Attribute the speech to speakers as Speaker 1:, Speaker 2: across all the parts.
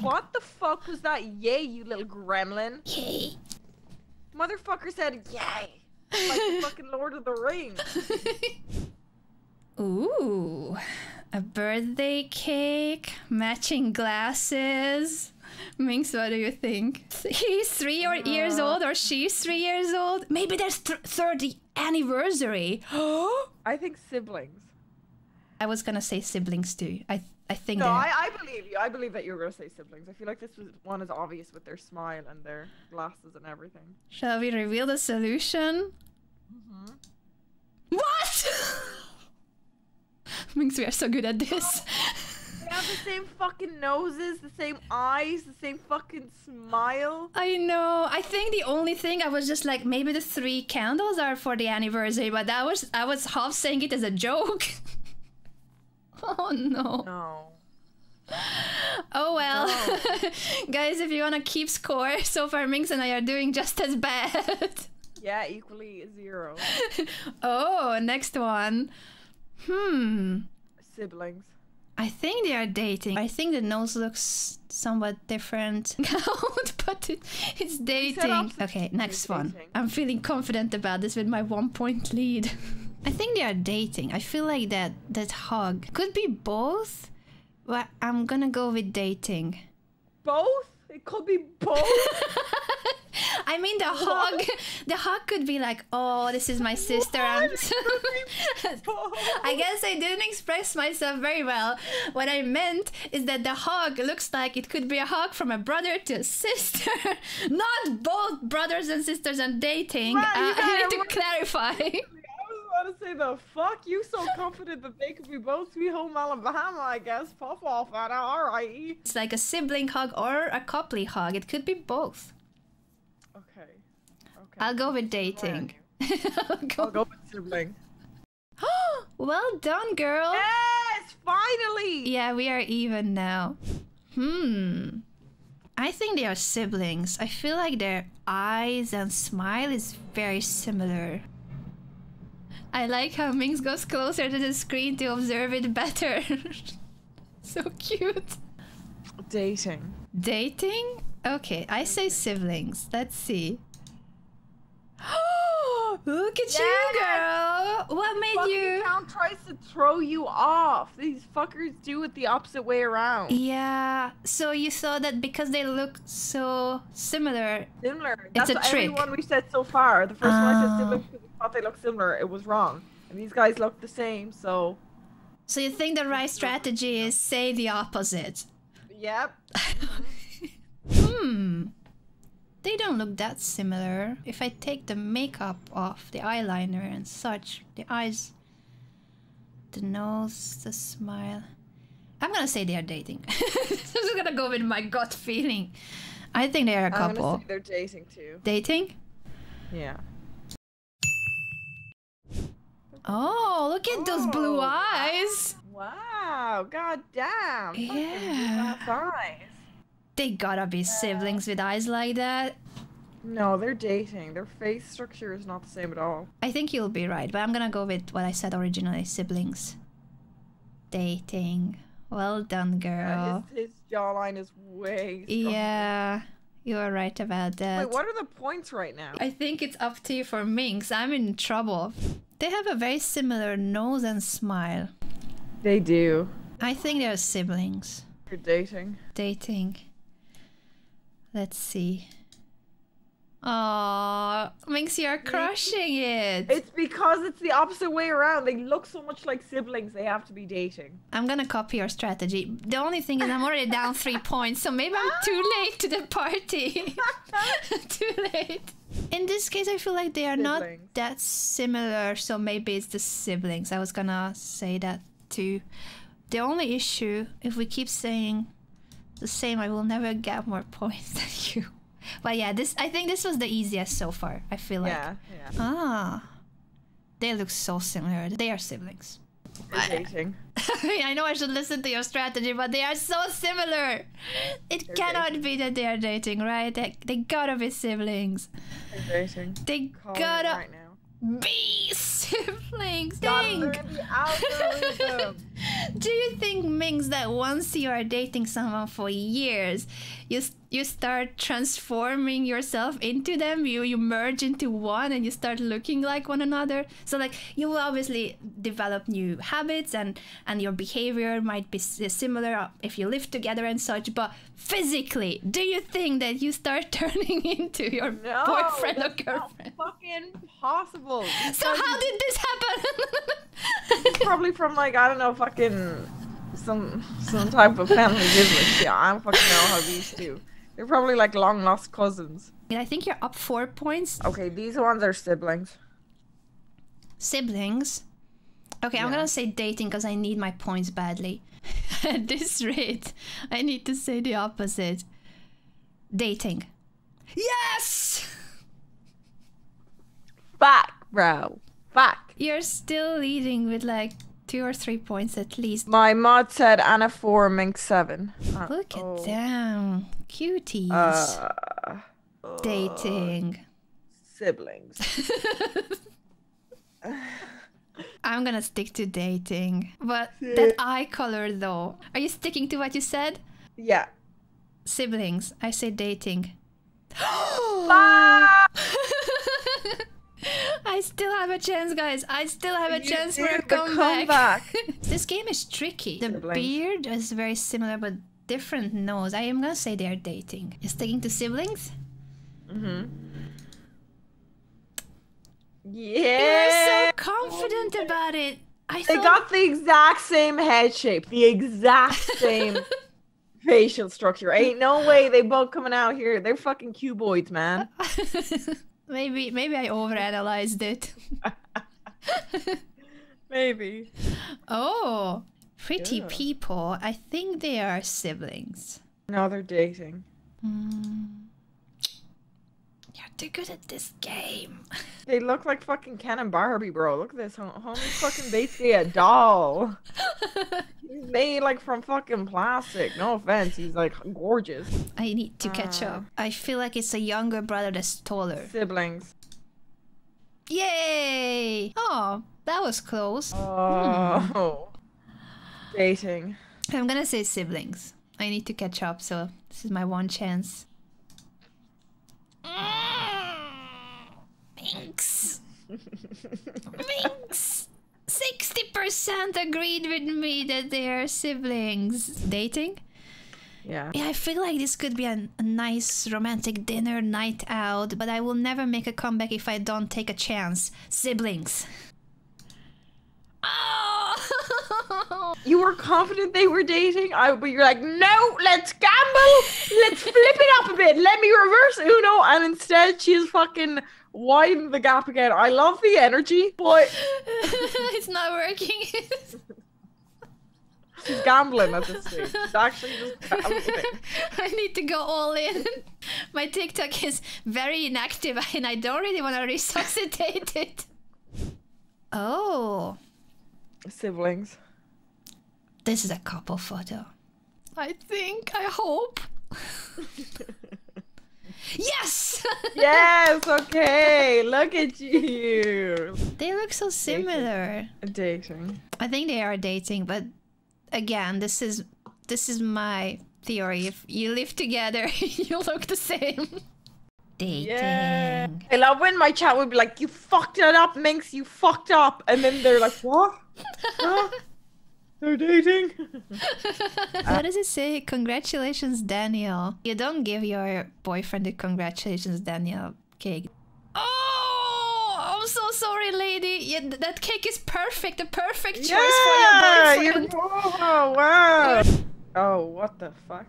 Speaker 1: What the fuck was that? Yay, you little gremlin.
Speaker 2: Yay.
Speaker 1: Motherfucker said yay. Like the fucking Lord of the Rings.
Speaker 2: Ooh, a birthday cake, matching glasses. Minx, what do you think? He's three or years uh. old, or she's three years old. Maybe there's th- 30 anniversary.
Speaker 1: I think siblings.
Speaker 2: I was gonna say siblings too. I I think
Speaker 1: No,
Speaker 2: they're-
Speaker 1: I, I believe you. I believe that you were gonna say siblings. I feel like this was one is obvious with their smile and their glasses and everything.
Speaker 2: Shall we reveal the solution?
Speaker 1: Mm-hmm.
Speaker 2: What? Minx, we are so good at this.
Speaker 1: They have the same fucking noses, the same eyes, the same fucking smile.
Speaker 2: I know. I think the only thing I was just like maybe the three candles are for the anniversary, but that was I was half saying it as a joke. oh no.
Speaker 1: No.
Speaker 2: Oh well. Guys, if you wanna keep score, so far Minx and I are doing just as bad.
Speaker 1: Yeah, equally zero.
Speaker 2: oh, next one. Hmm.
Speaker 1: Siblings.
Speaker 2: I think they are dating. I think the nose looks somewhat different, but it, it's dating. Okay, next one. I'm feeling confident about this with my one point lead. I think they are dating. I feel like that that hug could be both. But I'm gonna go with dating.
Speaker 1: Both? It could be both.
Speaker 2: I mean the hug. The hug could be like, oh, this is my sister. and I guess I didn't express myself very well. What I meant is that the hug looks like it could be a hug from a brother to a sister, not both brothers and sisters and dating.
Speaker 1: Wow,
Speaker 2: Uh, I need
Speaker 1: gotta
Speaker 2: clarify.
Speaker 1: I was about to say the fuck you so confident that they could be both Sweet Home Alabama, I guess. Pop off at alright.
Speaker 2: It's like a sibling hug or a couple hug. It could be both.
Speaker 1: Okay. Okay.
Speaker 2: I'll go with dating. I'll go.
Speaker 1: I'll go with sibling.
Speaker 2: well done, girl.
Speaker 1: Yes! Finally!
Speaker 2: Yeah, we are even now. Hmm. I think they are siblings. I feel like their eyes and smile is very similar. I like how Minx goes closer to the screen to observe it better. so cute.
Speaker 1: Dating.
Speaker 2: Dating? Okay, I say siblings. Let's see. Look at you, girl! What made
Speaker 1: Fucking
Speaker 2: you?
Speaker 1: account tries to throw you off. These fuckers do it the opposite way around.
Speaker 2: Yeah, so you saw that because they look so similar.
Speaker 1: Similar.
Speaker 2: It's
Speaker 1: That's
Speaker 2: a
Speaker 1: what
Speaker 2: trick.
Speaker 1: everyone we said so far. The first one I said we thought they looked similar. It was wrong. And these guys look the same, so.
Speaker 2: So you think the right strategy is say the opposite?
Speaker 1: Yep.
Speaker 2: Hmm. They don't look that similar. If I take the makeup off, the eyeliner and such, the eyes, the nose, the smile. I'm gonna say they are dating. I'm just gonna go with my gut feeling. I think they are a
Speaker 1: I'm gonna
Speaker 2: couple.
Speaker 1: say they're dating too.
Speaker 2: Dating?
Speaker 1: Yeah.
Speaker 2: Oh, look at those blue
Speaker 1: Oh.
Speaker 2: eyes.
Speaker 1: Wow. God damn.
Speaker 2: Yeah.
Speaker 1: eyes.
Speaker 2: They gotta be siblings with eyes like that.
Speaker 1: No, they're dating. Their face structure is not the same at all.
Speaker 2: I think you'll be right, but I'm gonna go with what I said originally siblings. Dating. Well done, girl.
Speaker 1: his, his jawline is way stronger.
Speaker 2: Yeah, you are right about that.
Speaker 1: Wait, what are the points right now?
Speaker 2: I think it's up to you for Minx. I'm in trouble. They have a very similar nose and smile.
Speaker 1: They do.
Speaker 2: I think they're siblings.
Speaker 1: You're dating.
Speaker 2: Dating. Let's see. Aww, Minx, you're crushing it.
Speaker 1: It's because it's the opposite way around. They look so much like siblings. They have to be dating.
Speaker 2: I'm gonna copy your strategy. The only thing is I'm already down three points, so maybe I'm too late to the party. too late. In this case, I feel like they are not that similar, so maybe it's the siblings. I was gonna say that too. The only issue, if we keep saying the same, I will never get more points than you. But yeah, this I think this was the easiest so far. I feel like
Speaker 1: yeah, yeah.
Speaker 2: ah, they look so similar. They are siblings.
Speaker 1: They're dating.
Speaker 2: I know I should listen to your strategy, but they are so similar. It
Speaker 1: They're
Speaker 2: cannot be that they are dating, right? They, they gotta be siblings.
Speaker 1: They're dating.
Speaker 2: They gotta
Speaker 1: right now.
Speaker 2: be siblings. siblings.
Speaker 1: Got
Speaker 2: Dang.
Speaker 1: Her in the algorithm.
Speaker 2: Do you think means that once you are dating someone for years, you you start transforming yourself into them? You you merge into one and you start looking like one another. So like you will obviously develop new habits and and your behavior might be similar if you live together and such. But physically, do you think that you start turning into your
Speaker 1: No,
Speaker 2: boyfriend or girlfriend?
Speaker 1: fucking possible.
Speaker 2: So how did this happen?
Speaker 1: Probably from like I don't know, fucking some some type of family business. Yeah, I don't fucking know how these two. They're probably like long lost cousins.
Speaker 2: I think you're up four points.
Speaker 1: Okay, these ones are siblings.
Speaker 2: siblings. Okay, I'm gonna say dating because I need my points badly. At this rate, I need to say the opposite. Dating. Yes!
Speaker 1: Fuck, bro. Fuck.
Speaker 2: You're still leading with like two or three points at least.
Speaker 1: My mod said Anna four, Minx seven. Uh,
Speaker 2: Look at
Speaker 1: oh.
Speaker 2: them. Cuties.
Speaker 1: Uh,
Speaker 2: dating.
Speaker 1: siblings.
Speaker 2: I'm gonna stick to dating. But that eye color though. Are you sticking to what you said?
Speaker 1: Yeah.
Speaker 2: Siblings. I say dating.
Speaker 1: Fuck.
Speaker 2: I still have a chance, guys. I still have a
Speaker 1: You
Speaker 2: chance for a comeback.
Speaker 1: comeback.
Speaker 2: this game is tricky. The
Speaker 1: Siblings.
Speaker 2: beard is very similar, but different nose. I am gonna say they are dating. You're sticking to siblings? Mm-hmm.
Speaker 1: Yeah.
Speaker 2: You're so confident about it. I
Speaker 1: They
Speaker 2: thought
Speaker 1: got the exact same head shape, the exact same facial structure. Ain't no way they both coming out here. They're fucking cuboids, man.
Speaker 2: maybe maybe I overanalyzed it.
Speaker 1: Maybe.
Speaker 2: Oh, pretty
Speaker 1: Yeah.
Speaker 2: people. I think they are siblings.
Speaker 1: No, they're dating.
Speaker 2: You're too good at this game.
Speaker 1: They look like fucking Ken and Barbie, bro. Look at this. Hom- Homie's fucking basically a doll. He's made like from fucking plastic. No offense. He's like gorgeous.
Speaker 2: I need to catch uh. up. I feel like it's a younger brother that's taller.
Speaker 1: Siblings.
Speaker 2: Yay! Oh, that was close. Hmm.
Speaker 1: Oh. Dating.
Speaker 2: I'm gonna say siblings. I need to catch up, so this is my one chance. Thanks. Thanks. 60% agreed with me that they are siblings. Dating?
Speaker 1: Yeah.
Speaker 2: Yeah, I feel like this could be a, a nice romantic dinner night out, but I will never make a comeback if I don't take a chance. Siblings. Oh!
Speaker 1: You were confident they were dating, I, but you're like, no, let's gamble, let's flip it up a bit, let me reverse Uno, and instead she's fucking widened the gap again. I love the energy, but
Speaker 2: it's not working.
Speaker 1: she's gambling at this stage. She's actually just gambling.
Speaker 2: I need to go all in. My TikTok is very inactive and I don't really want to resuscitate it. Oh,
Speaker 1: Siblings.
Speaker 2: this is a couple photo. I think, I hope. Yes!
Speaker 1: Yes, okay, look at you.
Speaker 2: they look so similar.
Speaker 1: Dating.
Speaker 2: I think they are dating, but again, this is this is my theory. If you live together, you look the same. Dating.
Speaker 1: Yeah. I love when my chat would be like, you fucked it up, Minx, you fucked up. And then they're like, what? Huh? They're dating?
Speaker 2: what does it say? Congratulations, Daniel. You don't give your boyfriend a congratulations, Daniel cake. Oh, I'm so sorry, lady. Yeah, th- that cake is perfect. The perfect choice
Speaker 1: yeah,
Speaker 2: for your boyfriend.
Speaker 1: you're-
Speaker 2: boyfriend.
Speaker 1: Oh, wow. Oh, what the fuck?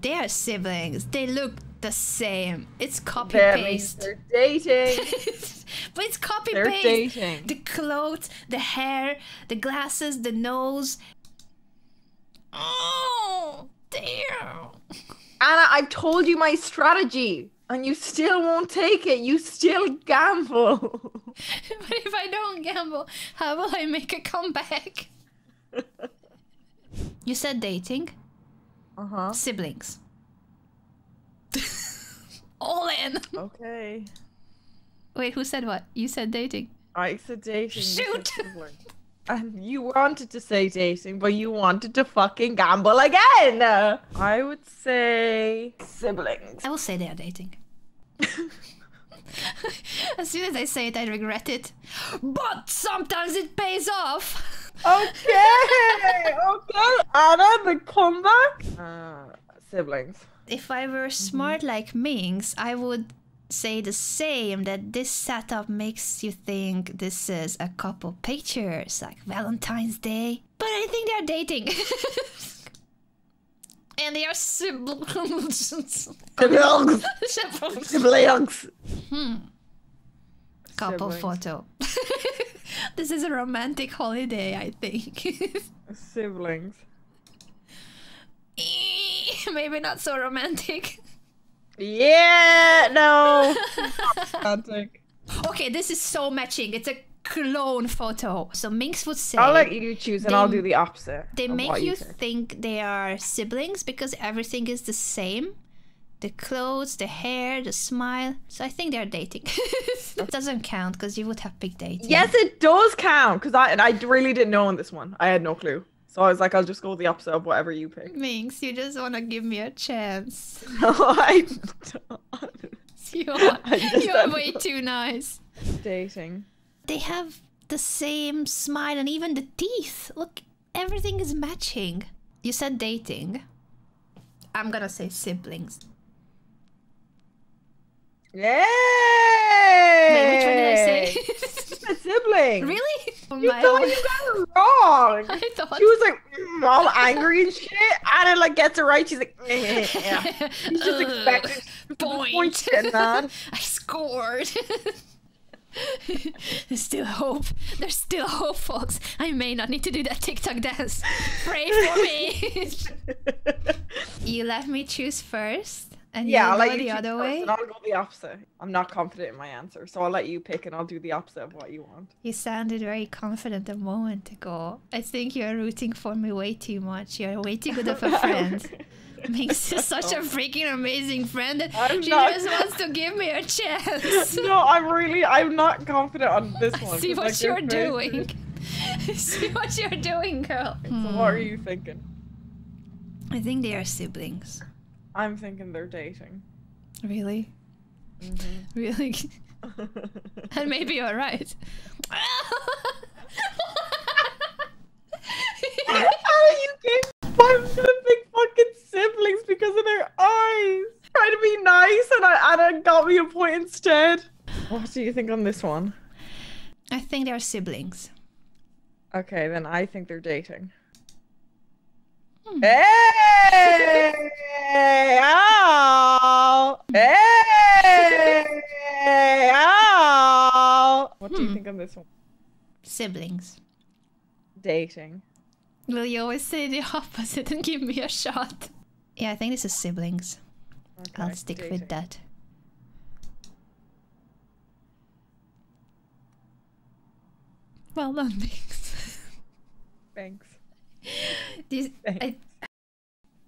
Speaker 2: They are siblings. They look the same. It's copy
Speaker 1: That
Speaker 2: paste.
Speaker 1: they're dating.
Speaker 2: but it's copy
Speaker 1: They're
Speaker 2: paste.
Speaker 1: dating.
Speaker 2: The clothes, the hair, the glasses, the nose. Oh, damn.
Speaker 1: Anna, I've told you my strategy, and you still won't take it. You still gamble.
Speaker 2: but if I don't gamble, how will I make a comeback? you said dating,
Speaker 1: Uh huh.
Speaker 2: siblings. All in.
Speaker 1: Okay.
Speaker 2: Wait, who said what? You said dating.
Speaker 1: I said dating.
Speaker 2: Shoot.
Speaker 1: And you wanted to say dating, but you wanted to fucking gamble again. I would say siblings.
Speaker 2: I will say they are dating. as soon as I say it, I regret it. But sometimes it pays off.
Speaker 1: Okay, okay. Anna, the comeback. Uh, siblings.
Speaker 2: If I were mm-hmm. smart like Minx, I would say the same that this setup makes you think this is a couple pictures, like Valentine's Day. But I think they're dating. and they are siblings.
Speaker 1: Siblings. Siblings.
Speaker 2: couple
Speaker 1: Siblings.
Speaker 2: photo. this is a romantic holiday, I think.
Speaker 1: Siblings.
Speaker 2: Maybe not so romantic.
Speaker 1: Yeah, no. Romantic.
Speaker 2: Okay, this is so matching. It's a clone photo. So Minx would say
Speaker 1: I'll let you choose, and I'll do the opposite.
Speaker 2: they make
Speaker 1: what
Speaker 2: you
Speaker 1: pick.
Speaker 2: think they are siblings because everything is the same. The clothes, the hair, the smile. So I think they're dating. that doesn't count because you would have picked dating.
Speaker 1: Yes, it does count because I and I really didn't know on this one. I had no clue, so I was like, I'll just go the opposite of whatever you pick.
Speaker 2: Minx, you just want to give me a chance.
Speaker 1: No, I don't.
Speaker 2: You are,
Speaker 1: I
Speaker 2: you are way too nice.
Speaker 1: dating.
Speaker 2: They have the same smile and even the teeth. Look, everything is matching. You said dating. I'm gonna say siblings.
Speaker 1: Yay!
Speaker 2: Wait, which one did I say?
Speaker 1: Sibling.
Speaker 2: really?
Speaker 1: You
Speaker 2: my
Speaker 1: thought
Speaker 2: own-
Speaker 1: you got it wrong.
Speaker 2: I thought.
Speaker 1: She was like mm, all angry and shit. Anna like gets it right. She's like, eh, yeah. She's just expecting
Speaker 2: point.
Speaker 1: point.
Speaker 2: I scored. There's still hope. There's still hope, folks. I may not need to do that TikTok dance. Pray for me. you let me choose first, and
Speaker 1: yeah, I'll
Speaker 2: go
Speaker 1: let you
Speaker 2: the other way.
Speaker 1: and I'll go the opposite. I'm not confident in my answer, so I'll let you pick, and I'll do the opposite of what you want.
Speaker 2: You sounded very confident a moment ago. I think you're rooting for me way too much. You're way too good of a friend. Makes you such a freaking amazing friend that
Speaker 1: I'm
Speaker 2: she
Speaker 1: not-
Speaker 2: just wants to give me a chance.
Speaker 1: no, I'm really, I'm not confident on this one.
Speaker 2: See what
Speaker 1: like, you're
Speaker 2: you're doing. See what you're doing, girl.
Speaker 1: So what are hmm. you thinking?
Speaker 2: I think they are siblings.
Speaker 1: I'm thinking they're dating.
Speaker 2: Really?
Speaker 1: Mm-hmm.
Speaker 2: Really? and maybe you're right.
Speaker 1: How you gave five big fucking siblings because of their eyes? Trying to be nice, and I Anna got me a point instead. What do you think on this one?
Speaker 2: I think they're siblings.
Speaker 1: Okay, then I think they're dating.
Speaker 2: Hmm.
Speaker 1: Hey! Ow! Hey! Ow! What do you
Speaker 2: Hmm.
Speaker 1: think on this one?
Speaker 2: Siblings.
Speaker 1: Dating.
Speaker 2: Will you always say the opposite and give me a shot? Yeah, I think this is siblings. I'll stick
Speaker 1: dating.
Speaker 2: with that. Well done, Minx.
Speaker 1: Thanks.
Speaker 2: This- I,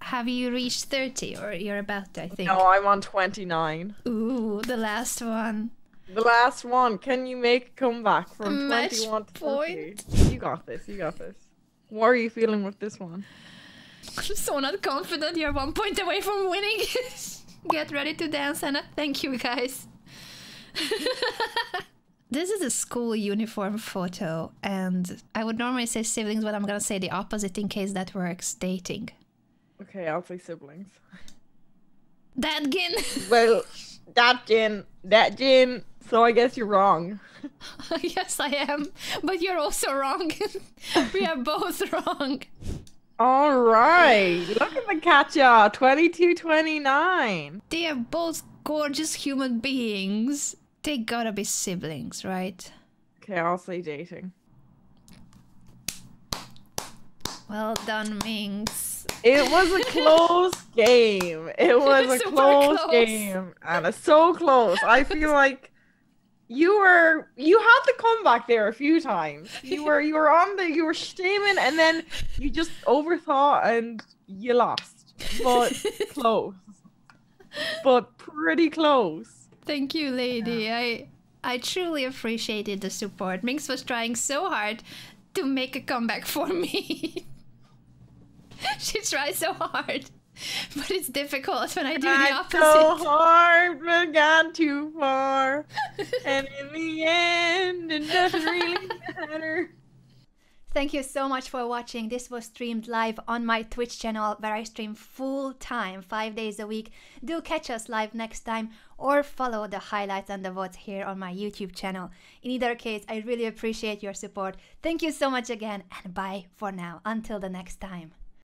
Speaker 2: have you reached 30 or you're about to, I think?
Speaker 1: No, I'm on 29.
Speaker 2: Ooh, the last one.
Speaker 1: The last one. Can you make a comeback from
Speaker 2: Match
Speaker 1: 21 to 30?
Speaker 2: point.
Speaker 1: You got this. You got this. What are you feeling with this one?
Speaker 2: I'm so not confident. You're one point away from winning. Get ready to dance, Anna. Thank you, guys. this is a school uniform photo, and I would normally say siblings, but I'm gonna say the opposite in case that works. Dating.
Speaker 1: Okay, I'll say siblings.
Speaker 2: Dadgin.
Speaker 1: Well, that gin, that gin. So I guess you're wrong.
Speaker 2: yes, I am, but you're also wrong. we are both wrong.
Speaker 1: All right. Look at the catch-up. 22 29.
Speaker 2: They are both gorgeous human beings. They gotta be siblings, right?
Speaker 1: Okay, I'll say dating.
Speaker 2: Well done, Minx.
Speaker 1: It was a close game. It was a close,
Speaker 2: close.
Speaker 1: game. Anna, so close. I feel like you were you had the comeback there a few times. You were you were on the you were steaming and then you just overthought and you lost. But close. But pretty close.
Speaker 2: Thank you, lady. I I truly appreciated the support. Minx was trying so hard to make a comeback for me. she tried so hard. But it's difficult when I do the opposite.
Speaker 1: so hard, but gone too far. and in the end, it doesn't really matter.
Speaker 2: Thank you so much for watching. This was streamed live on my Twitch channel where I stream full time, five days a week. Do catch us live next time or follow the highlights and the votes here on my YouTube channel. In either case, I really appreciate your support. Thank you so much again and bye for now. Until the next time.